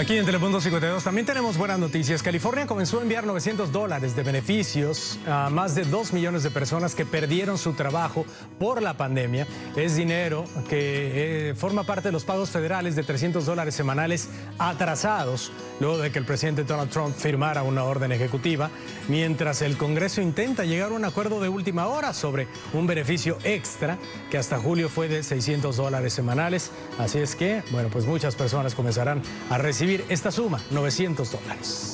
Aquí en Telemundo 52 también tenemos buenas noticias. California comenzó a enviar 900 dólares de beneficios a más de 2 millones de personas que perdieron su trabajo por la pandemia. Es dinero que eh, forma parte de los pagos federales de 300 dólares semanales atrasados luego de que el presidente Donald Trump firmara una orden ejecutiva, mientras el Congreso intenta llegar a un acuerdo de última hora sobre un beneficio extra que hasta julio fue de 600 dólares semanales. Así es que, bueno, pues muchas personas comenzarán a esta suma, 900 dólares.